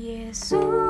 Yesus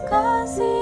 cause